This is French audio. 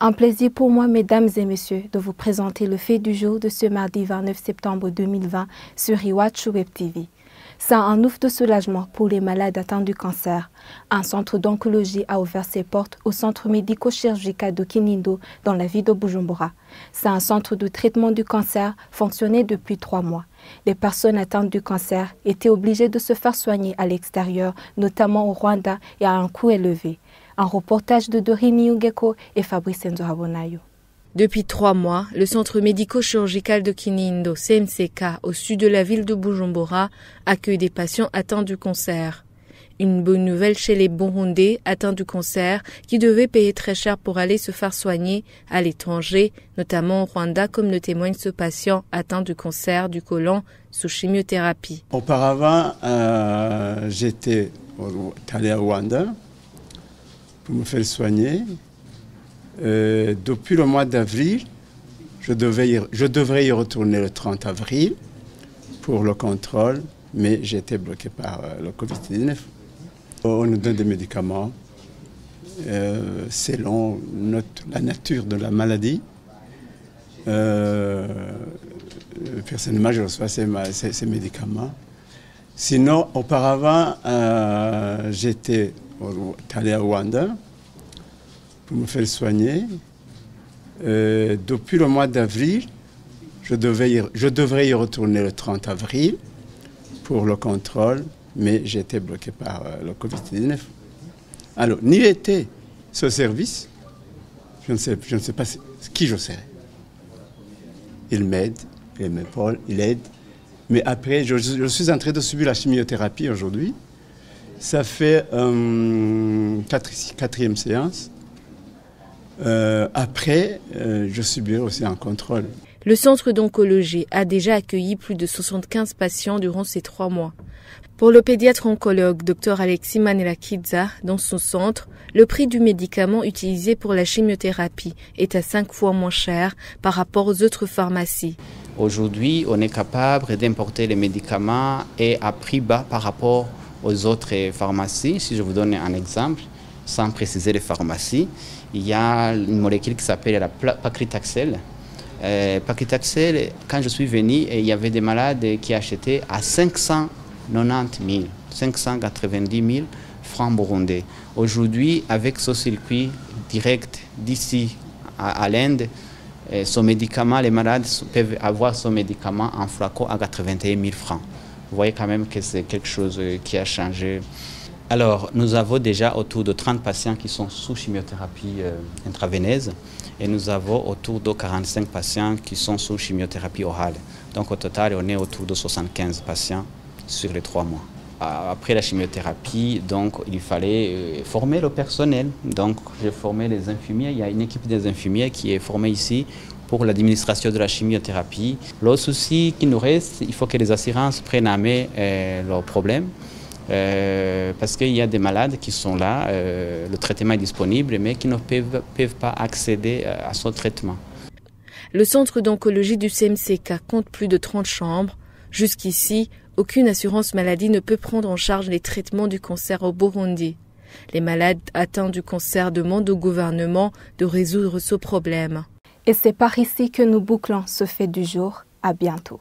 Un plaisir pour moi, mesdames et messieurs, de vous présenter le fait du jour de ce mardi 29 septembre 2020 sur Iwachu Web TV. C'est un ouf de soulagement pour les malades atteints du cancer. Un centre d'oncologie a ouvert ses portes au centre médico-chirurgical de Kinindo dans la ville de Bujumbura. C'est un centre de traitement du cancer fonctionné depuis trois mois. Les personnes atteintes du cancer étaient obligées de se faire soigner à l'extérieur, notamment au Rwanda, et à un coût élevé. Un reportage de Dorini Ugeko et Fabrice Nzohabonayo. Depuis trois mois, le centre médico-chirurgical de Kinindo, CMCK, au sud de la ville de Bujumbura, accueille des patients atteints du cancer. Une bonne nouvelle chez les Burundais atteints du cancer qui devaient payer très cher pour aller se faire soigner à l'étranger, notamment au Rwanda, comme le témoigne ce patient atteint du cancer du côlon sous chimiothérapie. Auparavant, euh, j'étais allé au Rwanda pour me faire soigner. Euh, depuis le mois d'avril, je, je devrais y retourner le 30 avril pour le contrôle, mais j'ai été bloqué par euh, le Covid-19. On nous donne des médicaments euh, selon la nature de la maladie. personnellement, je reçois ces, ces, ces médicaments. Sinon, auparavant, j'étais allé à Rwanda pour me faire soigner. Euh, depuis le mois d'avril, je, je devrais y retourner le 30 avril pour le contrôle, mais j'ai été bloqué par euh, le Covid-19. Alors, n'y était ce service, je ne sais, pas qui je serais. Il m'aide, il m'épaule, il aide. Mais après, je, suis en train de subir la chimiothérapie aujourd'hui. Ça fait euh, quatrième séance. Euh, après, euh, je subirai aussi un contrôle. Le centre d'oncologie a déjà accueilli plus de 75 patients durant ces trois mois. Pour le pédiatre oncologue Dr Alexis Manelakidza, dans son centre, le prix du médicament utilisé pour la chimiothérapie est à cinq fois moins cher par rapport aux autres pharmacies. Aujourd'hui, on est capable d'importer les médicaments et à prix bas par rapport aux autres pharmacies. Si je vous donne un exemple, sans préciser les pharmacies, il y a une molécule qui s'appelle la paclitaxel. Euh, paclitaxel, quand je suis venu, il y avait des malades qui achetaient à 590 000, 590 000 francs burundais. Aujourd'hui, avec ce circuit direct d'ici à, l'Inde, euh, ce médicament, les malades peuvent avoir ce médicament en flacon à 81 000 francs. Vous voyez quand même que c'est quelque chose qui a changé. Alors, nous avons déjà autour de 30 patients qui sont sous chimiothérapie euh, intraveineuse et nous avons autour de 45 patients qui sont sous chimiothérapie orale. Donc, au total, on est autour de 75 patients sur les trois mois. Après la chimiothérapie, donc, il fallait euh, former le personnel. Donc, j'ai formé les infirmiers. Il y a une équipe des infirmiers qui est formée ici pour l'administration de la chimiothérapie. Le souci qui nous reste, il faut que les assurances prennent à main euh, leurs problèmes. Euh, parce qu'il y a des malades qui sont là, euh, le traitement est disponible, mais qui ne peuvent, peuvent pas accéder à ce traitement. Le centre d'oncologie du CMCK compte plus de 30 chambres. Jusqu'ici, aucune assurance maladie ne peut prendre en charge les traitements du cancer au Burundi. Les malades atteints du cancer demandent au gouvernement de résoudre ce problème. Et c'est par ici que nous bouclons ce fait du jour. À bientôt.